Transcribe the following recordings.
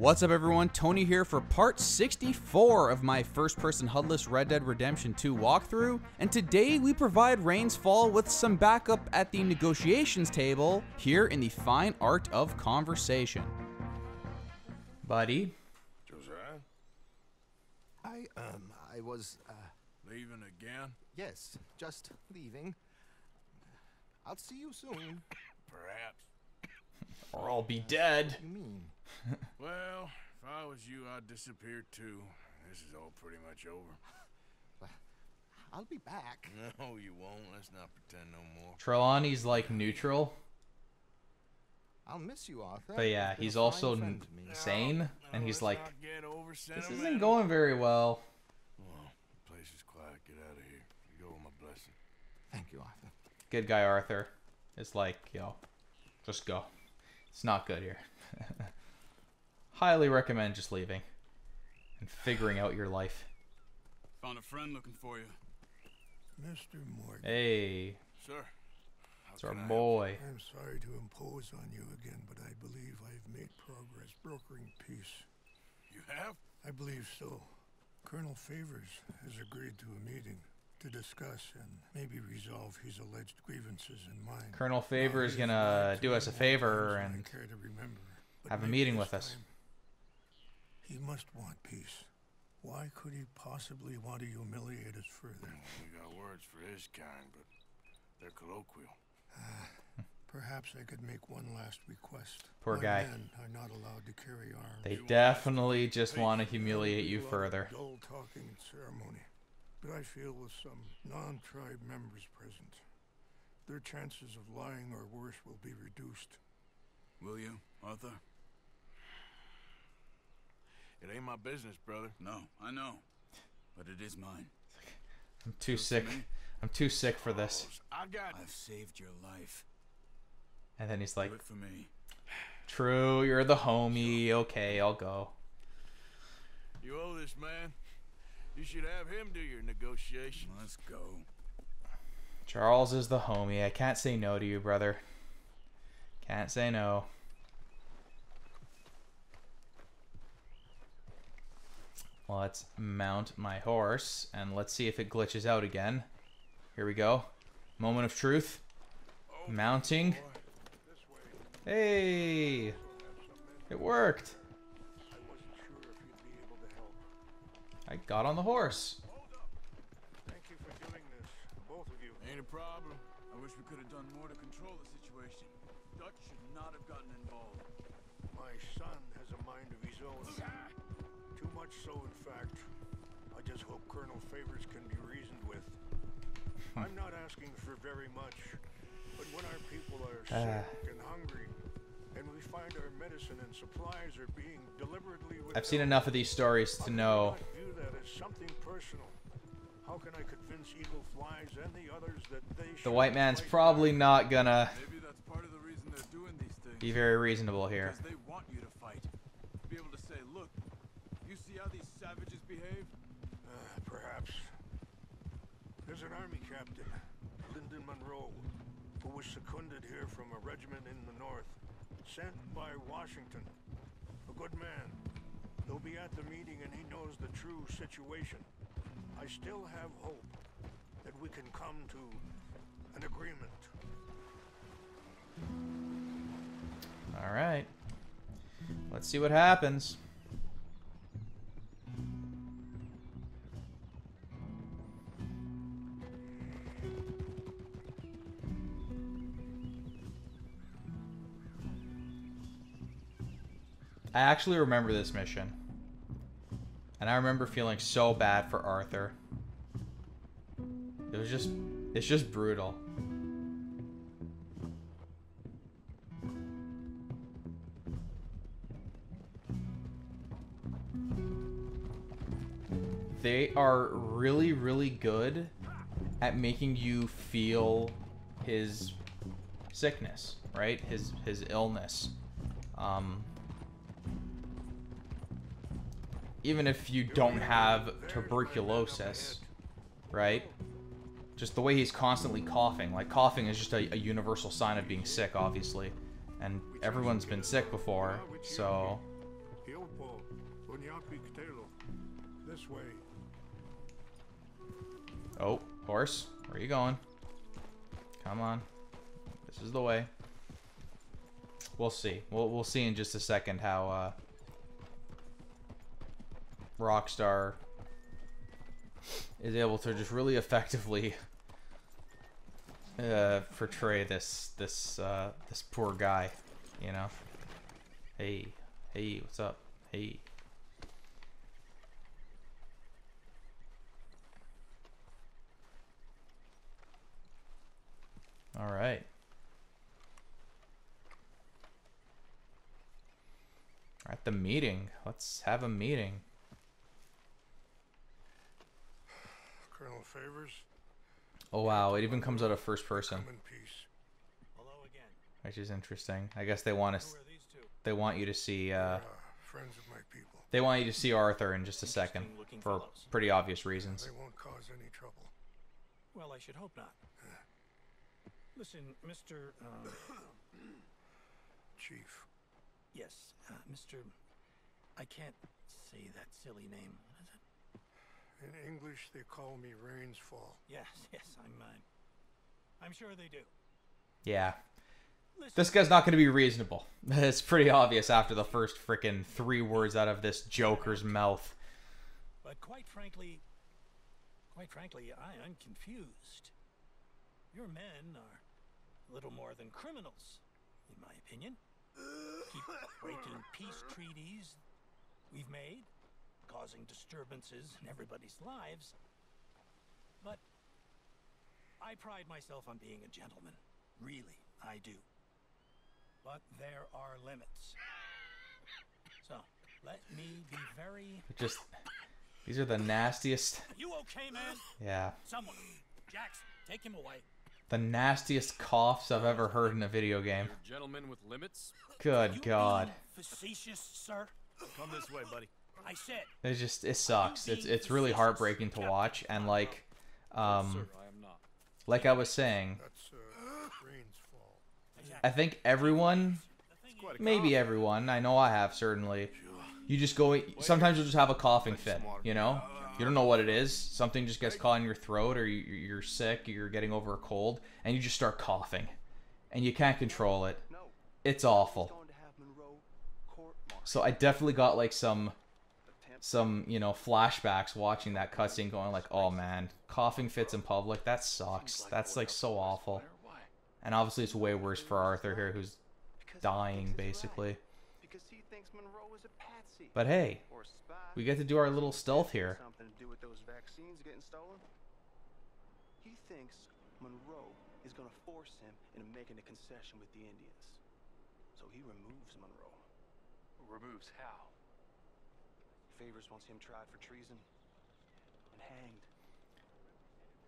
What's up, everyone? Tony here for part 64 of my first person HUDless Red Dead Redemption 2 walkthrough, and today we provide Rains Fall with some backup at the negotiations table here in the fine art of conversation. Buddy, Josiah, I, um, I was, uh, leaving again? yes, just leaving. I'll see you soon. Perhaps. Or I'll be dead. You mean? Well, if I was you, I'd disappear too. This is all pretty much over. I'll be back. No, you won't. Let's not pretend no more. Trelawney's like neutral, I'll miss you, Arthur. but yeah, he's also fine n- friend to me. sane, No, and he's like, not get over this isn't going very well. Well, the place is quiet. Get out of here. You go with my blessing. Thank you, Arthur. Good guy Arthur It's like, yo, just go. It's not good here. Highly recommend just leaving and figuring out your life. Found a friend looking for you. Mr. Morgan, Hey, Sir. it's our I help boy. I'm sorry to impose on you again, but I believe I've made progress brokering peace. You You have? I believe so. Colonel Favors has agreed to a meeting to discuss and maybe resolve his alleged grievances and mine. Colonel Favor is gonna do us a favor times than I and care to remember, have a meeting with us. time He must want peace. Why could he possibly want to humiliate us further? We got words for his kind, but they're colloquial. Perhaps I could make one last request. Poor My guy. men are not allowed to carry arms. They definitely just want to humiliate you A lot of further. Dull talking and ceremony. But I feel with some non-tribe members present, their chances of lying or worse will be reduced. Will you, Arthur? It ain't my business, brother. No, I know. But it is mine. I'm too sick. I'm too sick for this. Oh, I got I've saved your life. And then he's like, Do it for me. "True, you're the homie. Okay, I'll go." you owe this man. You should have him do your negotiation. Let's go. Charles is the homie. I can't say no to you, brother. Can't say no. Let's mount my horse and let's see if it glitches out again. Here we go. Moment of truth. Oh, Mounting. Hey! It worked. I got on the horse. Thank you for doing this, both of you. Ain't a problem. I wish we could have done more to control the situation. Dutch should not have gotten involved. My son has a mind of his own. Too much so, in fact. I just hope Colonel Favors can be reasoned with. I'm not asking for very much, but when our people are Ah. sick and hungry, and we find our medicine and supplies are being deliberately I've seen enough of these stories to know something personal? How can I convince Eagle Flies and the others that they the white man's probably back? not gonna Maybe that's part of the reason they're doing these things. be very reasonable here. Because they want you to fight. To be able to say, look, you see how these savages behave? Uh, perhaps. There's an army captain, Lyndon Monroe, who was seconded here from a regiment in the north, sent by Washington. A good man. He'll be at the meeting and he knows the true situation. I still have hope that we can come to an agreement. All right. Let's see what happens. I actually remember this mission. And I remember feeling so bad for Arthur. It was just it's just brutal. they are really really good at making you feel his sickness right his his illness um even if you don't have tuberculosis right just the way he's constantly coughing like coughing is just a, a universal sign of being sick obviously and everyone's been sick before so. This way. Oh, horse, where are you going? Come on. This is the way. We'll see. We'll we'll see in just a second how uh, Rockstar is able to just really effectively uh, portray this this uh, this poor guy. You know. Hey, hey, what's up? Hey. All right. At the meeting. Let's have a meeting. Colonel Favors, Oh wow, it even comes out of first person, in peace. Hello again. which is interesting. I guess they want Who us are these two? they want you to see uh Uh, friends of my people. they want you to see Arthur in just a second for fellows. pretty obvious reasons. They won't cause any trouble. Well, I should hope not. Listen, Mr. Uh, Chief. yes, uh, Mr. I can't say that silly name. What is it? In English, they call me Rains Fall. Yes, yes, I'm. mine. I'm sure they do. Yeah. Listen, This guy's not going to be reasonable. It's pretty obvious after the first freaking 3 words out of this joker's mouth. but quite frankly, quite frankly, I am confused. Your men are little more than criminals, in my opinion. Keep breaking peace treaties we've made, causing disturbances in everybody's lives. But I pride myself on being a gentleman. Really, I do. But there are limits. So, let me be very. Just these are the nastiest. You okay, man? Yeah. Someone. Jackson, take him away. The nastiest coughs I've ever heard in a video game. Gentlemen with limits? Good You god. Facetious, sir. Come this way, buddy. I said. It just it sucks. It's it's really heartbreaking to watch and like um Sir, I am not. like I was saying, That's uh, Rains Fall. I think everyone, maybe everyone, I know I have certainly. You just go sometimes you'll just have a coughing fit, you know? You don't know what it is. Something just gets caught in your throat or you, you're sick, you're getting over a cold and you just start coughing. And you can't control it. It's awful. going to have Monroe court So I definitely got like some attempt. Some you know flashbacks watching that cutscene going like oh man coughing fits in public that sucks that's like so awful and obviously it's way worse for arthur here who's dying basically right. Because he thinks Monroe is a patsy. but hey or a spy. we get to do our little stealth here Something to do with those vaccines getting stolen. He thinks Monroe is going to force him into making a concession with the Indians. So he removes Monroe. Removes how? Favors wants him tried for treason and hanged.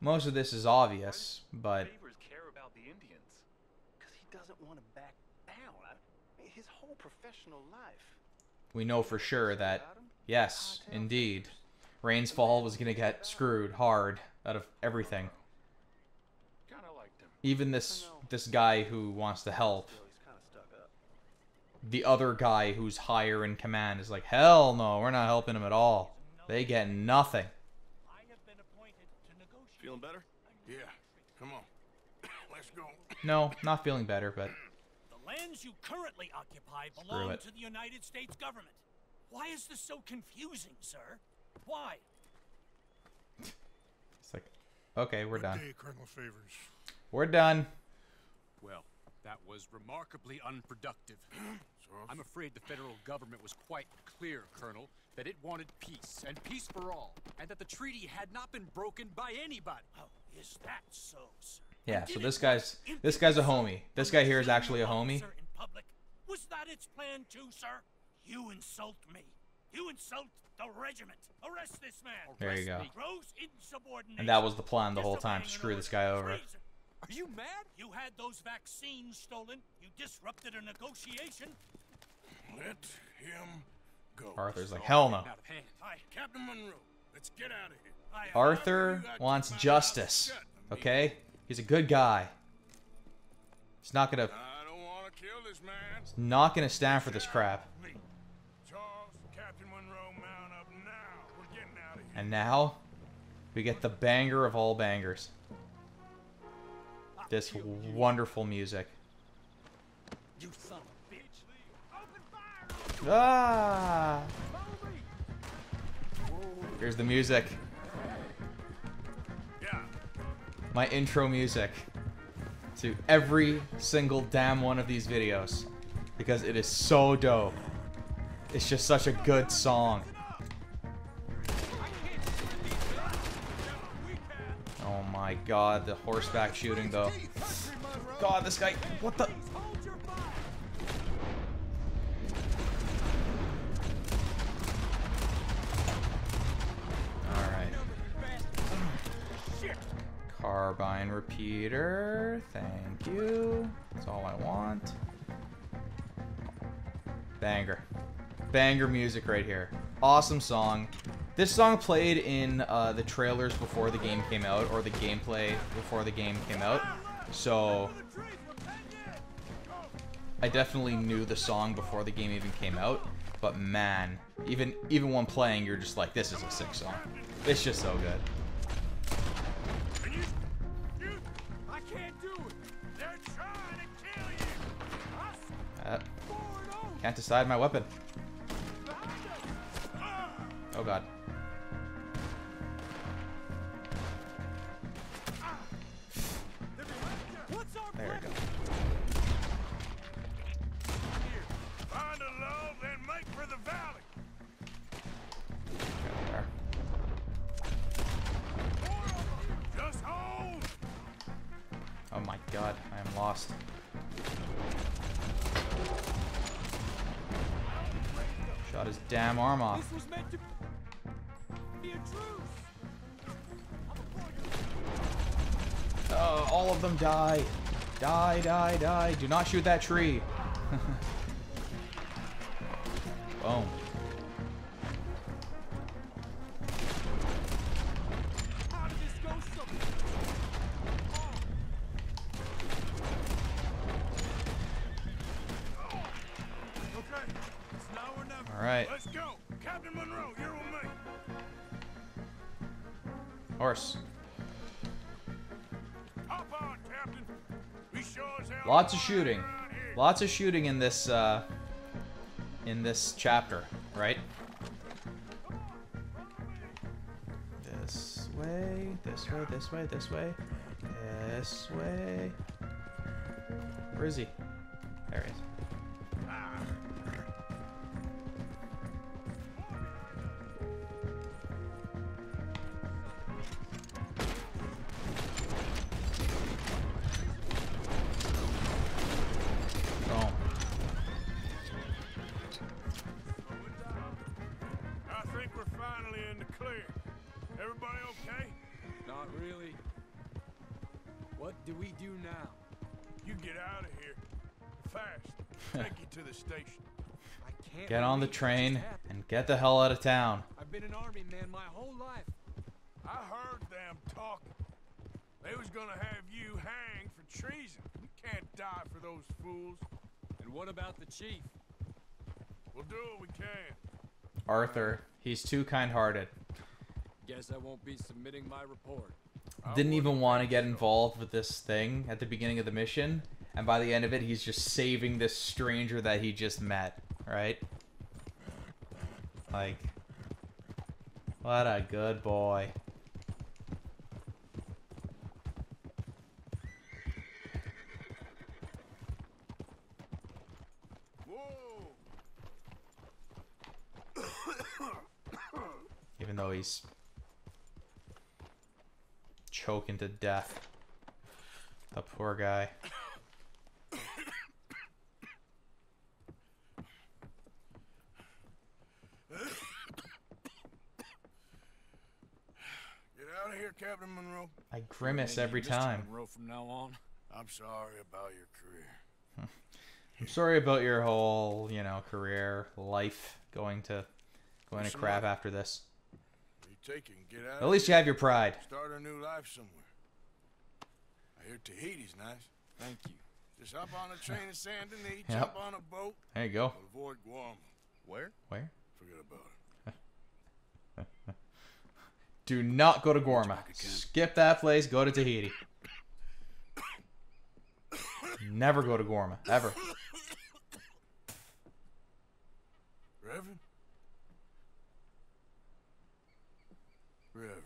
most of this is obvious but Favors care about the Indians. Because he doesn't want to back down. I mean, his whole professional life. we know for sure that yes indeed Rains Fall was gonna get screwed hard out of everything Kinda liked him. even this this guy who wants to help Still, he's kind of stuck up. The other guy who's higher in command is like hell no we're not helping him at all they get nothing I have been appointed to negotiate. Feeling better? Yeah. Come on. Let's go. no not feeling better but The lands you currently occupy belong to the United States government. Why is this so confusing, sir? Why? It's like, okay, we're Good done. day, Colonel Favors. We're done. Well, that was remarkably unproductive. I'm afraid the federal government was quite clear, Colonel, that it wanted peace, and peace for all, and that the treaty had not been broken by anybody. Oh, is that so, sir? Yeah, so this guy's this guy's a homie. This guy here is actually a homie. officer in public? Was that its plan too, sir? You insult me. You insult the regiment. Arrest this man. There you go. Gross insubordination. And that was the plan the whole time to screw this guy over. Are you mad? You had those vaccines stolen. You disrupted a negotiation. Let him go. Arthur's like, hell no. Hi, Captain Monroe. Let's get out of here. Arthur wants justice. Okay? He's a good guy. He's not gonna. I don't want to kill this man. He's not gonna stand for this crap. And now, we get the banger of all bangers. This wonderful music. You son of a bitch. Ah! Here's the music. My intro music to every single damn one of these videos because it is so dope. It's just such a good song. God, the horseback shooting though. God, this guy, what the? Carbine repeater. Thank you. That's all I want. Banger. Banger music right here. Awesome song. This song played in uh, the trailers before the game came out, or the gameplay before the game came out. So, I definitely knew the song before the game even came out. But man, even even when playing, you're just like, this is a sick song. It's just so good. Uh, can't decide my weapon. Oh god. His damn arm off. was meant to be a truce. Oh, all of them die. Die, die, die. Do not shoot that tree. Boom. Captain Monroe, you're with me. Horse. Hop on, Captain. We sure as hell Lots of shooting. Lots of shooting in this uh in this chapter, right? This way, this way, this way, this way, this way. Where is he? There he is. Station. I can't Get on the train and get the hell out of town. I've been an army man my whole life. I heard them talking. They was gonna have you hanged for treason. You can't die for those fools. And what about the chief? We'll do what we can. Arthur, he's too kind-hearted. Guess I won't be submitting my report. Didn't even want to get involved with this thing at the beginning of the mission, and by the end of it, he's just saving this stranger that he just met, right? Like, what a good boy. Even though he's choking to death. The poor guy. Get out of Monroe. I grimace every time. Monroe from now on. I'm sorry about your career. I'm sorry about your whole, you know, career, life going to going to crap up. after this. You take get out. At least you have your pride. Start a new life somewhere. I hear Tahiti's nice. Thank you. Just hop on a train to Saint Denis, Yep. jump on a boat, There you go. avoid Guarma. Where? Where? Forget about it. Do not go to Guarma. Skip that place. Go to Tahiti. Never go to Guarma. Ever. Reverend? Reverend.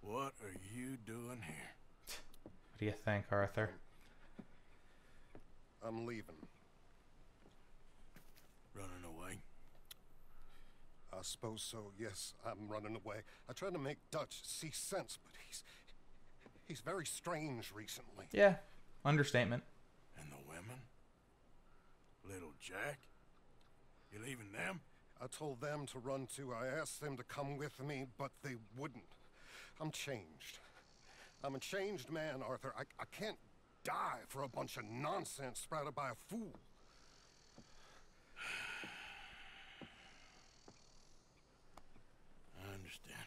What are you doing here? What do you think, Arthur? I'm leaving. Running away? I suppose so, yes, I'm running away. I tried to make Dutch see sense, but he's. he's very strange recently. Yeah. Understatement. And the women? Little Jack? You leaving them? I told them to run too. I asked them to come with me, but they wouldn't. I'm changed. I'm a changed man, Arthur. I, I can't die for a bunch of nonsense sprouted by a fool. I understand.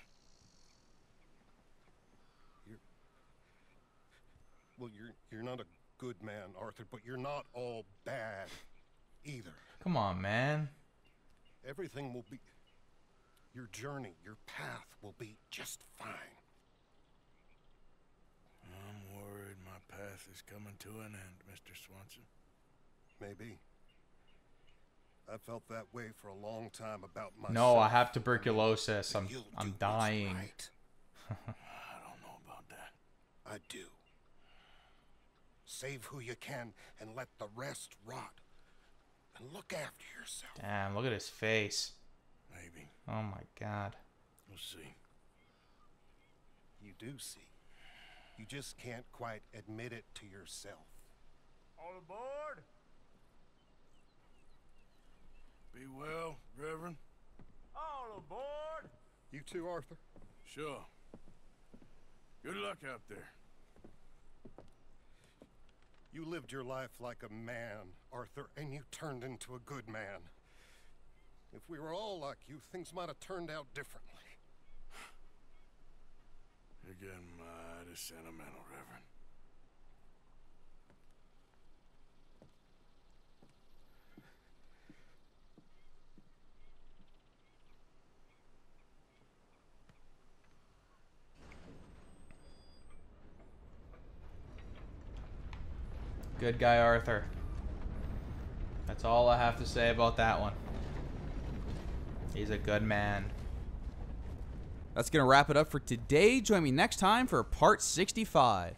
Well, you're you're not a good man, Arthur, but you're not all bad either. Come on, man. Everything will be your journey, your path will be just fine. I'm worried my path is coming to an end, Mr. Swanson. Maybe. I felt that way for a long time about myself. No, I have tuberculosis. I'm I'm dying. right. I don't know about that. I do. Save who you can and let the rest rot. And look after yourself. Damn, look at his face. Maybe. Oh my god. We'll see. You do see. You just can't quite admit it to yourself. All aboard? Be well, Reverend. All aboard? You too, Arthur? Sure. Good luck out there. You lived your life like a man, Arthur, and you turned into a good man. If we were all like you, things might have turned out differently. You're getting mighty sentimental, Reverend. Good guy, Arthur. That's all I have to say about that one. He's a good man. That's going to wrap it up for today. Join me next time for part 65.